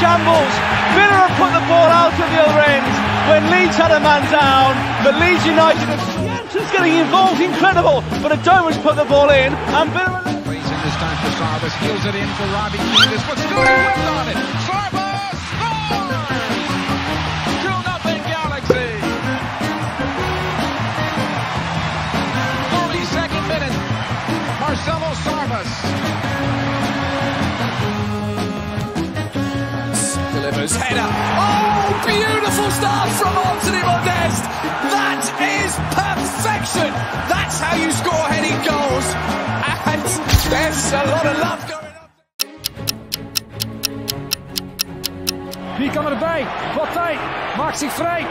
shambles. Villa have put the ball out at the other end when Leeds had a man down, but Leeds United have Jansen's getting involved, incredible. But Adoma's put the ball in, and Villa. Raising this time for Sarvas, heels it in for Robbie Keane. but he wins on it. Sarvas scores! 2 nothing Galaxy. 42nd minute. Marcelo Sarvas. Delivers header. Oh, beautiful start from Anthony Modeste. That is perfection. That's how you score heading goals. And there's a lot of love going on. Wie kan erbij? Wat tijd. Maakt zich vrij.